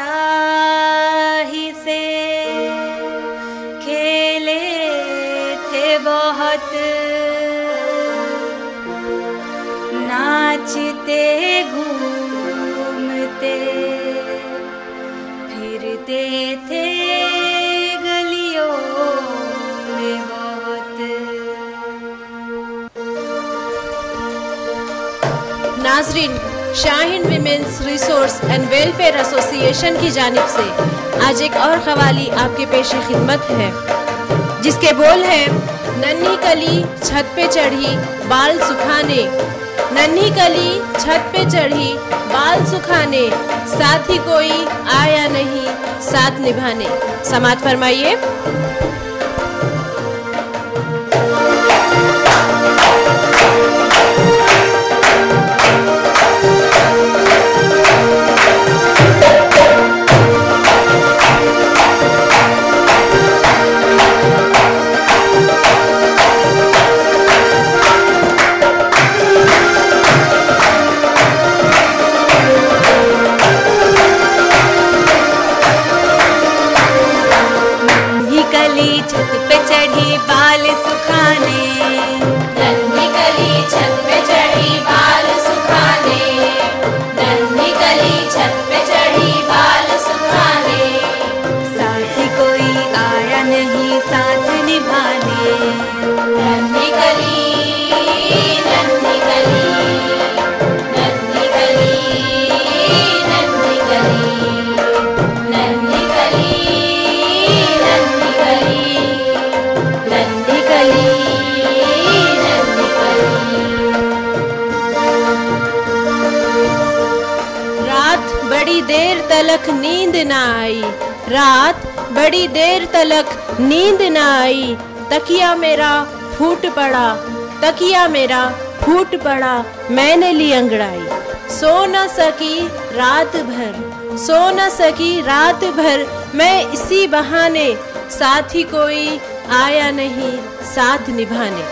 शाही से खेले थे बहुत। नाचते घूमते फिरते थे गलियों बहुत। नाजरीन Shaheen women's resource and welfare association की जानिब से आज एक और कवाली आपके पेश खिदमत है, जिसके बोल हैं, नन्ही कली छत पे चढ़ी बाल सुखाने। नन्ही कली छत पे चढ़ी बाल सुखाने, साथ ही कोई आया नहीं साथ निभाने। समात फरमाइए। कली छत पे चढ़ी बाल सुखाने। तलक नींद ना आई रात बड़ी देर तलक नींद ना आई तकिया मेरा फूट पड़ा, तकिया मेरा फूट पड़ा, मैंने ली अंगड़ाई। सो न सकी रात भर, सो न सकी रात भर, मैं इसी बहाने, साथ कोई आया नहीं, साथ निभाने।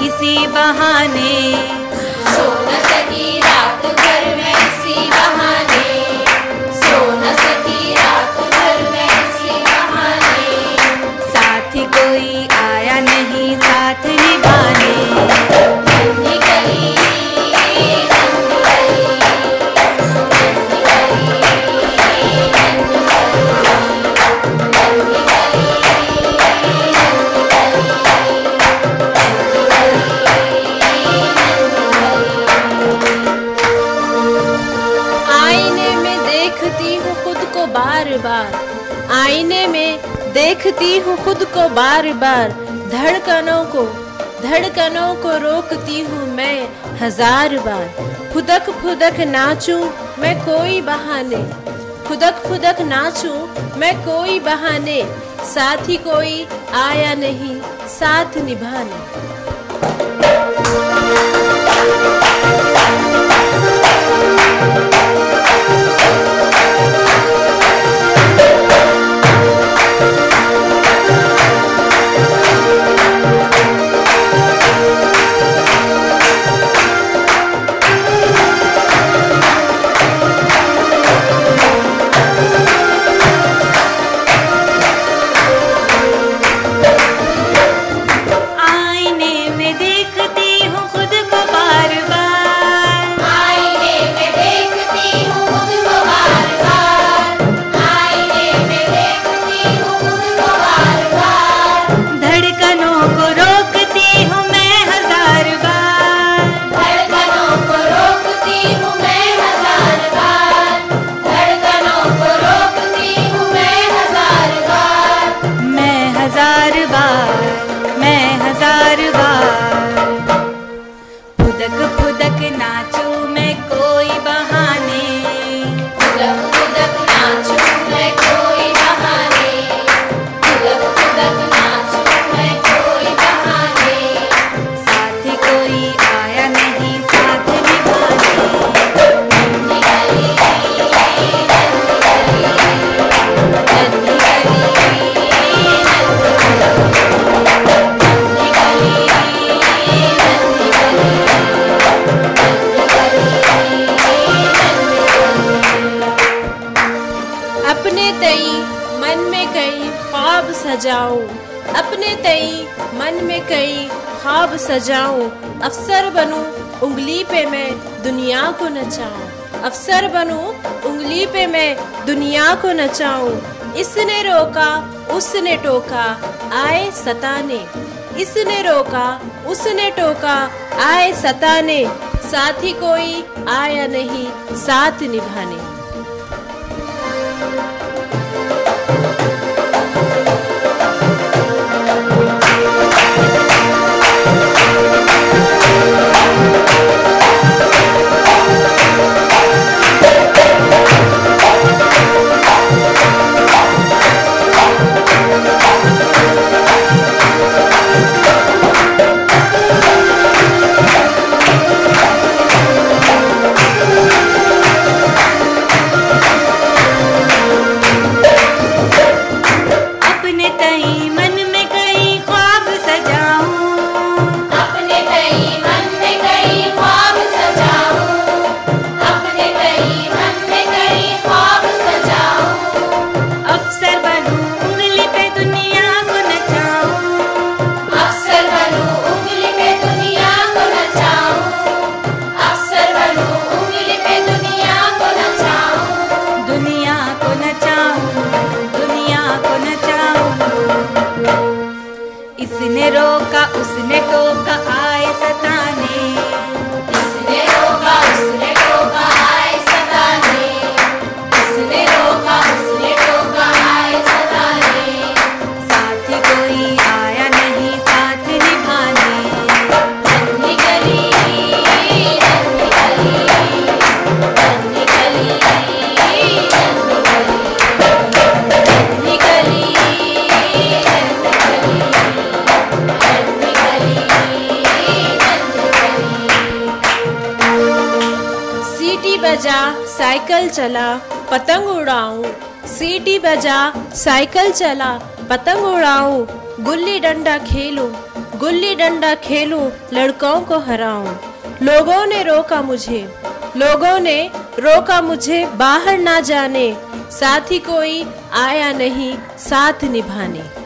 इसी बहाने। सो न सकी रात भर में इसी बहाने। देखती हूँ खुद को बार बार। धड़कनों को धड़कनों को रोकती हूँ मैं हज़ार बार। फुदक फुदक नाचूं मैं कोई बहाने। फुदक फुदक नाचूं मैं कोई बहाने। साथ ही कोई आया नहीं, साथ निभाने। सजाऊं। अपने तई मन में कई ख्वाब सजाऊं। अफसर बनूं, उंगली पे मैं दुनिया को नचाऊं। अफसर बनूं, उंगली पे मैं दुनिया को नचाऊं। इसने रोका, उसने टोका, आए सताने। इसने रोका, उसने टोका, आए सताने। साथी कोई आया नहीं, साथ निभाने। बजा, साइकिल चला, पतंग उड़ाऊं। सीटी बजा, साइकिल चला, पतंग उड़ाऊं। गुल्ली डंडा खेलूं, गुल्ली डंडा खेलूं, लड़कों को हराऊं। लोगों ने रोका मुझे, लोगों ने रोका मुझे बाहर ना जाने। साथी कोई आया नहीं, साथ निभाने।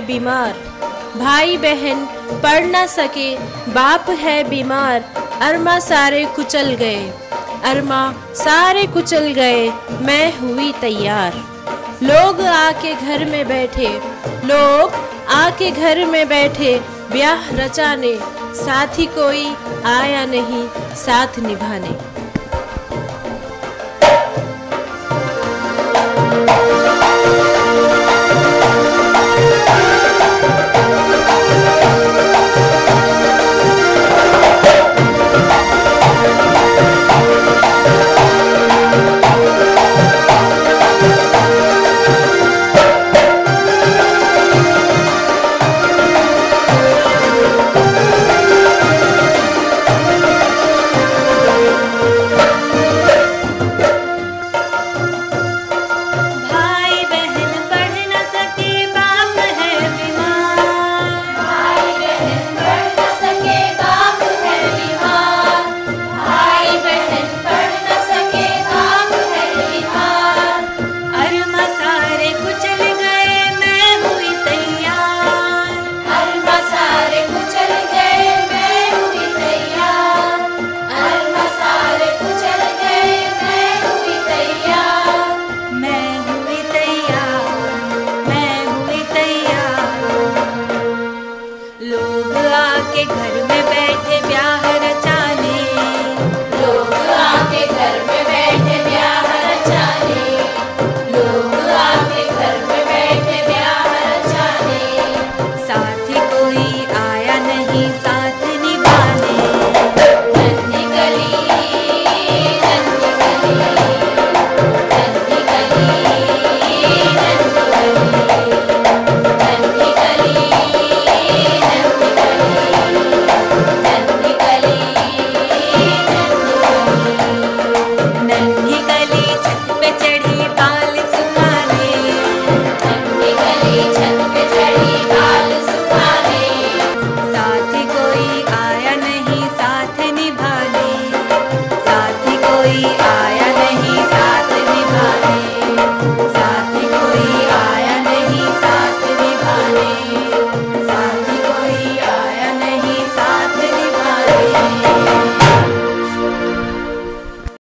है बीमार। भाई बहन, पढ़ ना सके, बाप है बीमार, अरमा सारे कुचल गए। अरमा सारे कुचल गए, मैं हुई तैयार। लोग आके घर में बैठे, लोग आके घर में बैठे, ब्याह रचाने, साथी कोई आया नहीं, साथ निभाने।